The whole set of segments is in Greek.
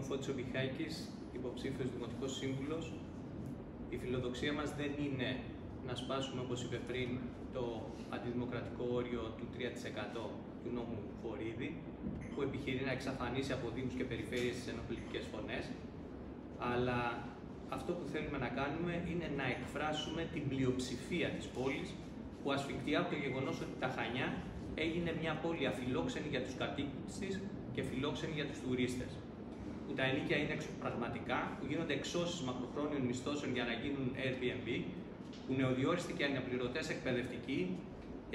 είμαι ο Φώτης Ομπιχάκης, υποψήφιος Δημοτικός Σύμβουλος. Η φιλοδοξία μας δεν είναι να σπάσουμε, όπως είπε πριν, το αντιδημοκρατικό όριο του 3% του νόμου Φορίδη, που επιχειρεί να εξαφανίσει από δήμους και περιφέρειες τις ενοχλητικές φωνές, αλλά αυτό που θέλουμε να κάνουμε είναι να εκφράσουμε την πλειοψηφία της πόλης, που ασφικτεί από το γεγονός ότι τα Χανιά έγινε μια πόλη αφιλόξενη για τους κατοίκους της και φιλόξενη για τους τουρίστες που τα ενίκια είναι εξωπραγματικά, που γίνονται εξώσεις μακροχρόνιων μισθώσεων για να γίνουν Airbnb, που νεοδιόριστοι και αναπληρωτές εκπαιδευτικοί,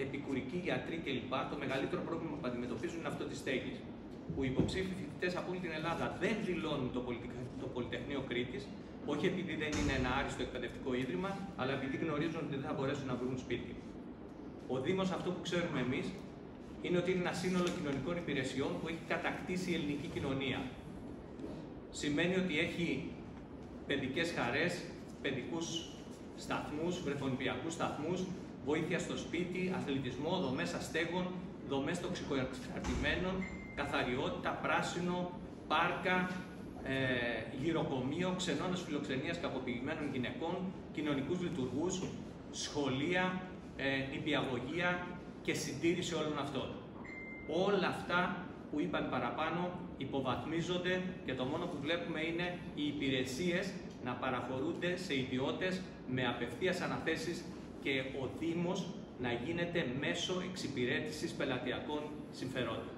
επικουρικοί γιατροί κλπ. Το μεγαλύτερο πρόβλημα που αντιμετωπίζουν είναι αυτό της στέγης. Που οι υποψήφοι φοιτητές από όλη την Ελλάδα δεν δηλώνουν το, το Πολυτεχνείο Κρήτης, όχι επειδή δεν είναι ένα άριστο εκπαιδευτικό ίδρυμα, αλλά επειδή γνωρίζουν ότι δεν θα μπορέσουν να βρουν σπίτι. Ο Δήμος, αυτό που ξέρουμε εμείς, είναι ότι είναι ένα σύνολο κοινωνικών υπηρεσιών που έχει κατακτήσει η ελληνική κοινωνία σημαίνει ότι έχει παιδικές χαρές, παιδικούς σταθμούς, βρεφονιπιακούς σταθμούς, βοήθεια στο σπίτι, αθλητισμό, δομές αστέγων, δομές τοξικοεξαρτημένων, καθαριότητα, πράσινο, πάρκα, ε, γυροκομείο, ξενώνες φιλοξενίας κακοποιημένων γυναικών, κοινωνικούς λειτουργούς, σχολεία, ε, νηπιαγωγεία και συντήρηση όλων αυτών. Όλα αυτά που είπαν παραπάνω υποβαθμίζονται και το μόνο που βλέπουμε είναι οι υπηρεσίες να παραχωρούνται σε ιδιώτες με απευθείας αναθέσεις και ο Δήμος να γίνεται μέσω εξυπηρέτησης πελατειακών συμφερόντων.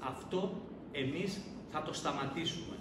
Αυτό εμείς θα το σταματήσουμε.